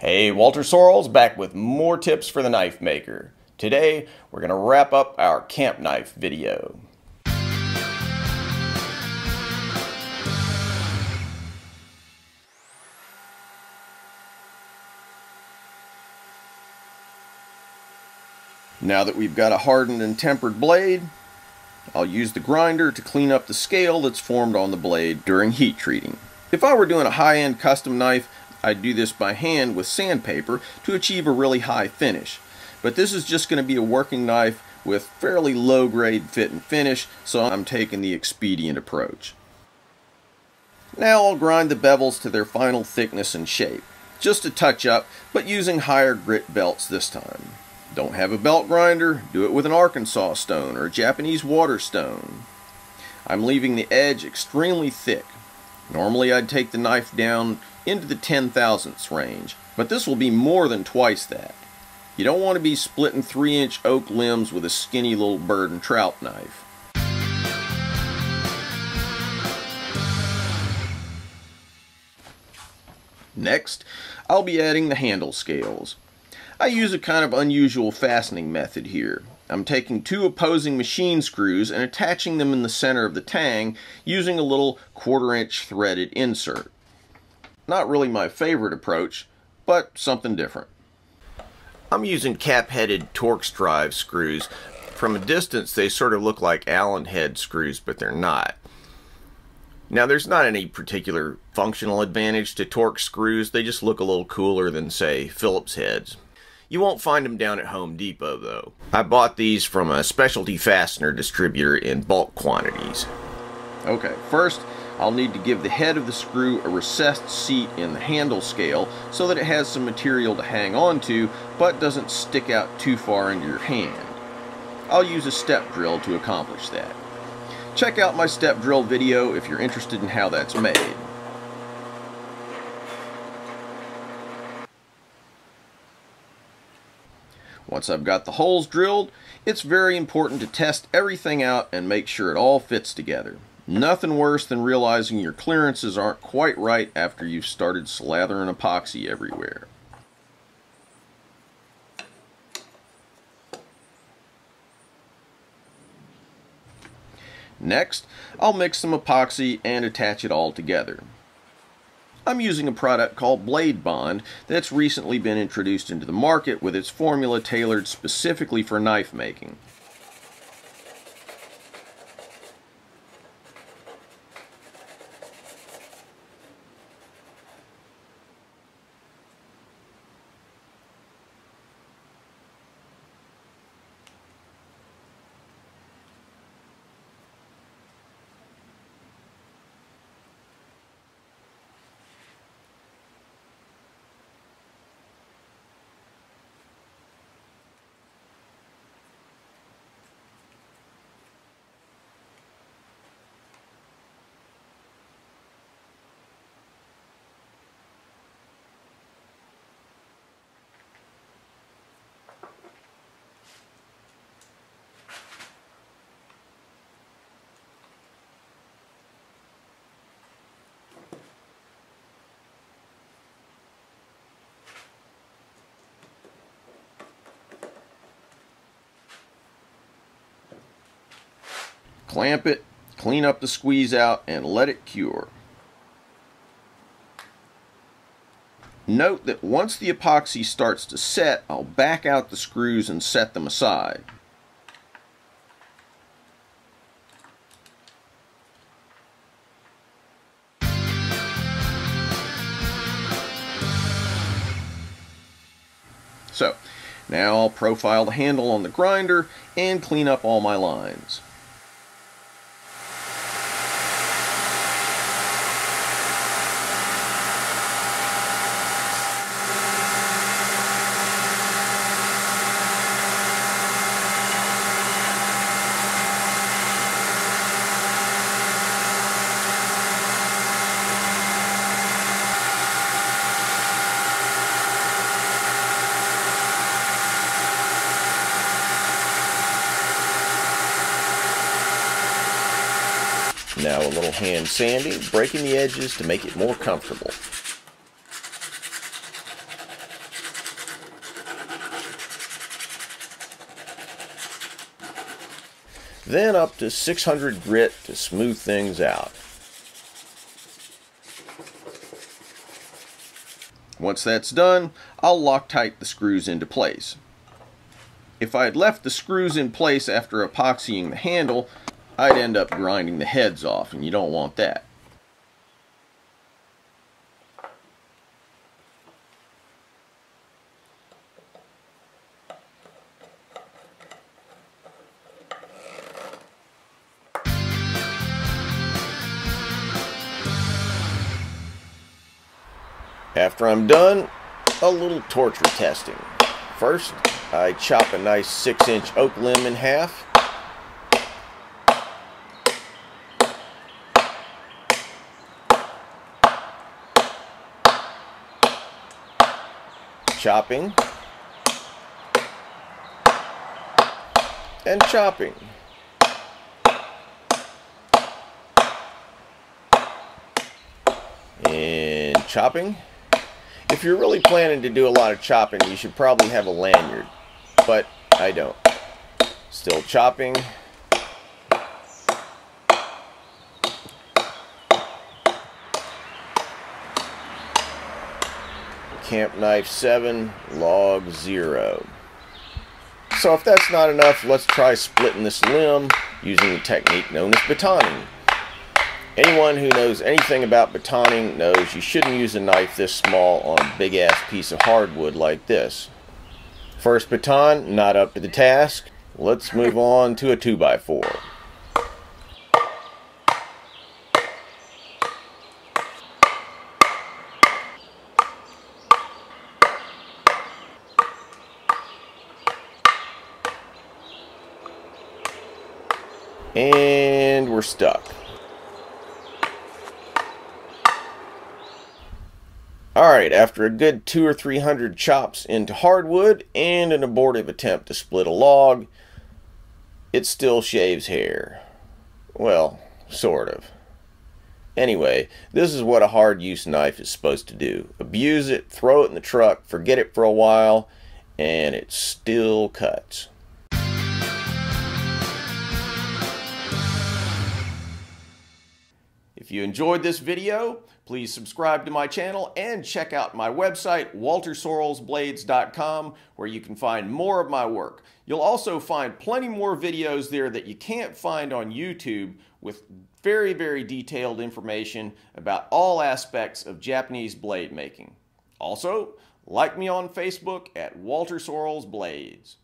Hey, Walter Sorrells back with more tips for the knife maker. Today, we're going to wrap up our camp knife video. Now that we've got a hardened and tempered blade, I'll use the grinder to clean up the scale that's formed on the blade during heat treating. If I were doing a high-end custom knife, I'd do this by hand with sandpaper to achieve a really high finish. But this is just going to be a working knife with fairly low grade fit and finish, so I'm taking the expedient approach. Now I'll grind the bevels to their final thickness and shape. Just a touch up, but using higher grit belts this time. Don't have a belt grinder? Do it with an Arkansas stone or a Japanese water stone. I'm leaving the edge extremely thick. Normally I'd take the knife down into the 10 thousandths range, but this will be more than twice that. You don't want to be splitting 3 inch oak limbs with a skinny little bird and trout knife. Next, I'll be adding the handle scales. I use a kind of unusual fastening method here. I'm taking two opposing machine screws and attaching them in the center of the tang using a little quarter inch threaded insert. Not really my favorite approach, but something different. I'm using cap-headed Torx drive screws. From a distance they sort of look like Allen head screws, but they're not. Now there's not any particular functional advantage to Torx screws, they just look a little cooler than say Phillips heads. You won't find them down at Home Depot though. I bought these from a specialty fastener distributor in bulk quantities. Okay, first I'll need to give the head of the screw a recessed seat in the handle scale so that it has some material to hang on to but doesn't stick out too far into your hand. I'll use a step drill to accomplish that. Check out my step drill video if you're interested in how that's made. Once I've got the holes drilled, it's very important to test everything out and make sure it all fits together. Nothing worse than realizing your clearances aren't quite right after you've started slathering epoxy everywhere. Next, I'll mix some epoxy and attach it all together. I'm using a product called Blade Bond that's recently been introduced into the market with its formula tailored specifically for knife making. Clamp it, clean up the squeeze out, and let it cure. Note that once the epoxy starts to set, I'll back out the screws and set them aside. So, now I'll profile the handle on the grinder and clean up all my lines. Now a little hand sanding, breaking the edges to make it more comfortable. Then up to 600 grit to smooth things out. Once that's done, I'll Loctite the screws into place. If I had left the screws in place after epoxying the handle, I'd end up grinding the heads off, and you don't want that. After I'm done, a little torture testing. First, I chop a nice 6 inch oak limb in half. Chopping. And chopping. And chopping. If you're really planning to do a lot of chopping, you should probably have a lanyard, but I don't. Still chopping. Camp knife 7, log 0. So if that's not enough, let's try splitting this limb using the technique known as batoning. Anyone who knows anything about batoning knows you shouldn't use a knife this small on a big ass piece of hardwood like this. First baton, not up to the task. Let's move on to a 2x4. And we're stuck. Alright, after a good two or three hundred chops into hardwood and an abortive attempt to split a log, it still shaves hair. Well, sort of. Anyway, this is what a hard use knife is supposed to do. Abuse it, throw it in the truck, forget it for a while, and it still cuts. If you enjoyed this video, please subscribe to my channel and check out my website, waltersorrellsblades.com, where you can find more of my work. You'll also find plenty more videos there that you can't find on YouTube with very, very detailed information about all aspects of Japanese blade making. Also, like me on Facebook at Walter Sorrells Blades.